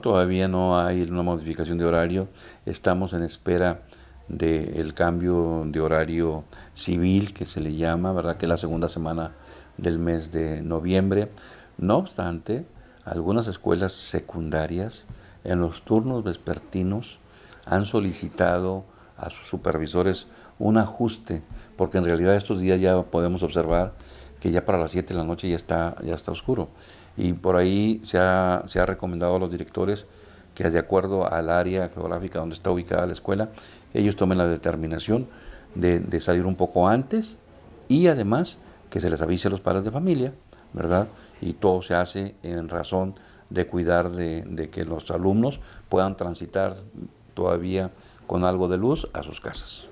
Todavía no hay una modificación de horario, estamos en espera del cambio de horario civil que se le llama, ¿verdad? Que es la segunda semana del mes de noviembre. No obstante, algunas escuelas secundarias en los turnos vespertinos han solicitado a sus supervisores un ajuste, porque en realidad estos días ya podemos observar que ya para las 7 de la noche ya está, ya está oscuro. Y por ahí se ha, se ha recomendado a los directores que de acuerdo al área geográfica donde está ubicada la escuela, ellos tomen la determinación de, salir un poco antes y además que se les avise a los padres de familia, ¿verdad? Y todo se hace en razón de cuidar de que los alumnos puedan transitar todavía con algo de luz a sus casas.